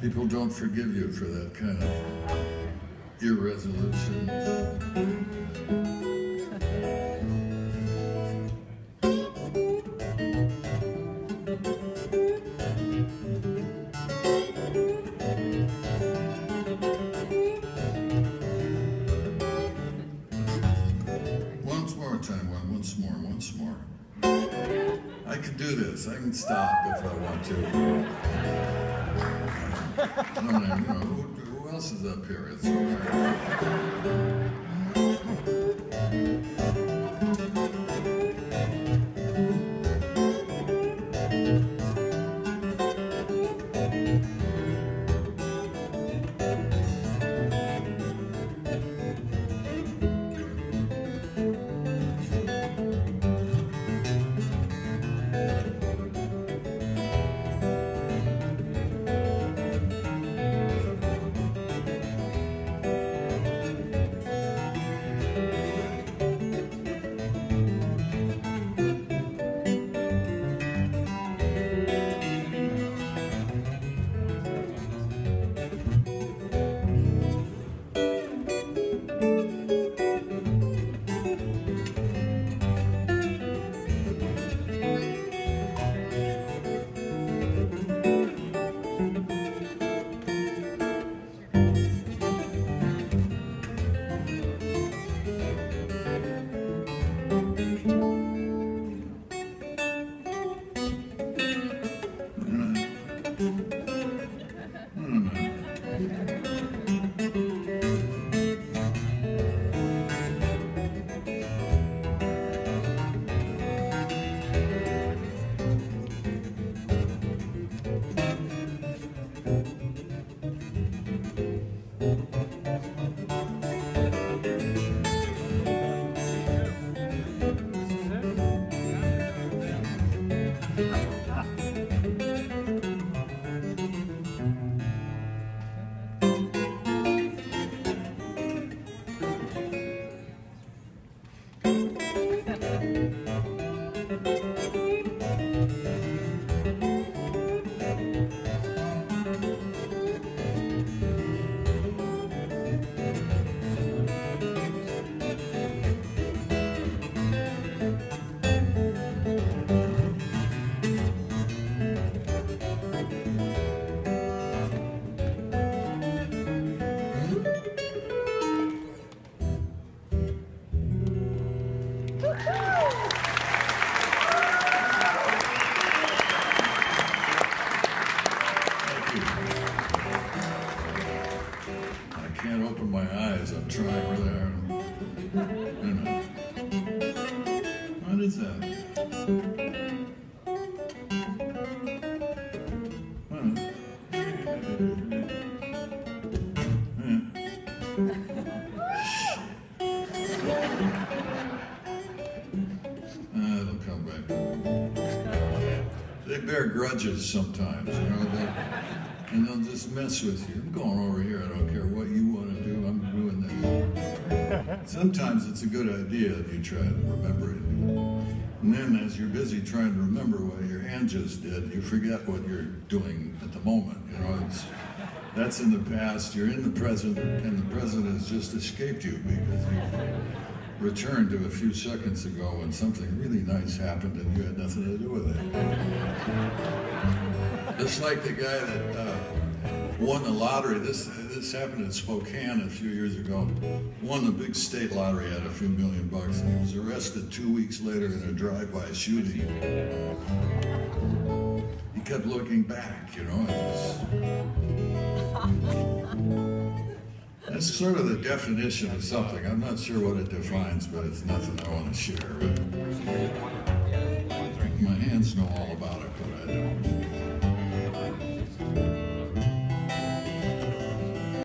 People don't forgive you for that kind of irresolution. can do this. I can stop if I want to. I you know, who, who else is up here? It's. I can't open my eyes. I'm trying really hard. You know. What is that? Ah, bear grudges sometimes, you know, and they'll just mess with you. I'm going over here. I don't care what you want to do. I'm doing this. Sometimes it's a good idea if you try to remember it. And then, as you're busy trying to remember what your hand just did, you forget what you're doing at the moment. You know, it's that's in the past. You're in the present, and the present has just escaped you because you returned to a few seconds ago when something really nice happened and you had nothing to do with it. Just like the guy that uh, won the lottery. This this happened in Spokane a few years ago. Won the big state lottery, had a few million bucks, and he was arrested two weeks later in a drive-by shooting. He kept looking back, you know. It that's sort of the definition of something. I'm not sure what it defines, but it's nothing I want to share. But my hands know all about